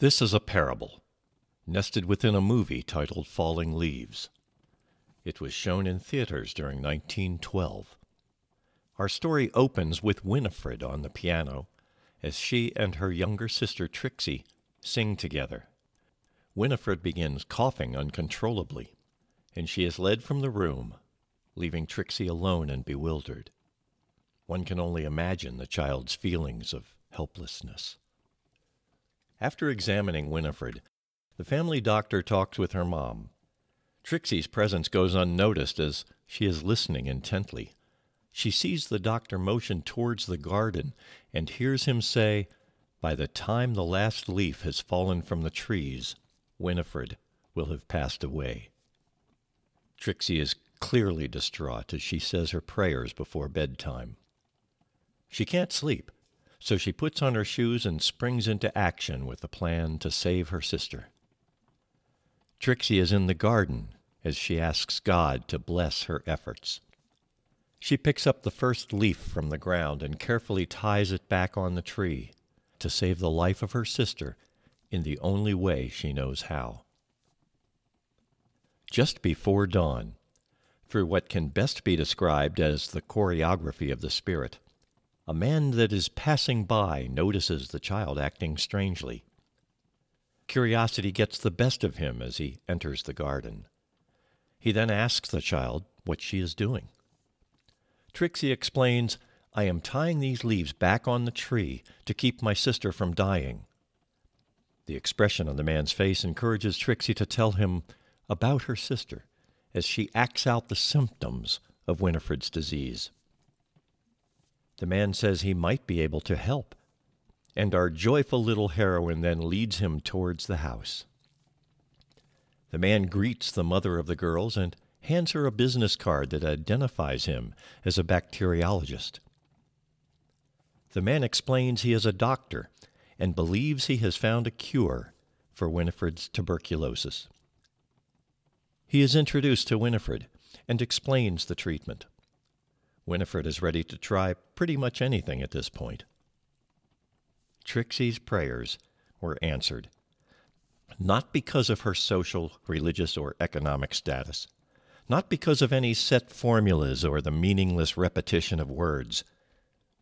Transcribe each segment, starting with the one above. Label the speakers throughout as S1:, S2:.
S1: This is a parable, nested within a movie titled Falling Leaves. It was shown in theaters during 1912. Our story opens with Winifred on the piano as she and her younger sister Trixie sing together. Winifred begins coughing uncontrollably, and she is led from the room, leaving Trixie alone and bewildered. One can only imagine the child's feelings of helplessness. After examining Winifred, the family doctor talks with her mom. Trixie's presence goes unnoticed as she is listening intently. She sees the doctor motion towards the garden and hears him say, By the time the last leaf has fallen from the trees, Winifred will have passed away. Trixie is clearly distraught as she says her prayers before bedtime. She can't sleep so she puts on her shoes and springs into action with a plan to save her sister. Trixie is in the garden as she asks God to bless her efforts. She picks up the first leaf from the ground and carefully ties it back on the tree to save the life of her sister in the only way she knows how. Just before dawn, through what can best be described as the choreography of the Spirit, a man that is passing by notices the child acting strangely. Curiosity gets the best of him as he enters the garden. He then asks the child what she is doing. Trixie explains, I am tying these leaves back on the tree to keep my sister from dying. The expression on the man's face encourages Trixie to tell him about her sister as she acts out the symptoms of Winifred's disease. The man says he might be able to help, and our joyful little heroine then leads him towards the house. The man greets the mother of the girls and hands her a business card that identifies him as a bacteriologist. The man explains he is a doctor and believes he has found a cure for Winifred's tuberculosis. He is introduced to Winifred and explains the treatment. Winifred is ready to try pretty much anything at this point. Trixie's prayers were answered, not because of her social, religious, or economic status, not because of any set formulas or the meaningless repetition of words.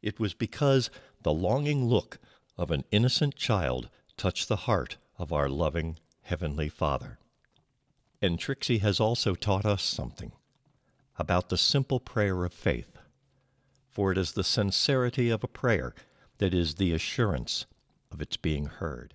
S1: It was because the longing look of an innocent child touched the heart of our loving Heavenly Father. And Trixie has also taught us something about the simple prayer of faith, for it is the sincerity of a prayer that is the assurance of its being heard.